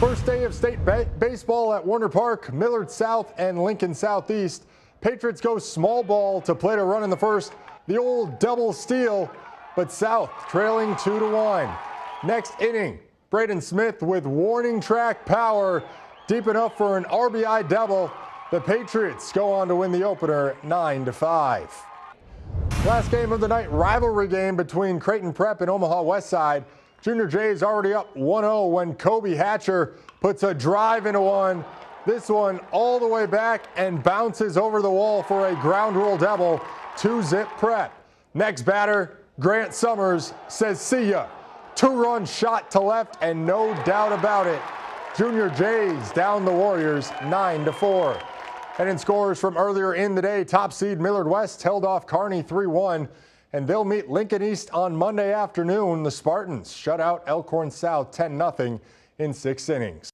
First day of state ba- baseball at Werner Park, Millard South and Lincoln Southeast. Patriots go small ball to play to run in the first. The old double steal, but South trailing 2 to 1. Next inning, Braden Smith with warning track power, deep enough for an RBI double. The Patriots go on to win the opener 9 to 5. Last game of the night, rivalry game between Creighton Prep and Omaha Westside. Junior Jays already up 1-0 when Kobe Hatcher puts a drive into one. This one all the way back and bounces over the wall for a ground rule double. Two-zip prep. Next batter, Grant Summers says see ya. Two-run shot to left and no doubt about it. Junior Jays down the Warriors 9 to 4. And in scores from earlier in the day, top seed Millard West held off Kearney 3-1 and they'll meet Lincoln East on Monday afternoon. The Spartans shut out Elkhorn South 10 0 in six innings.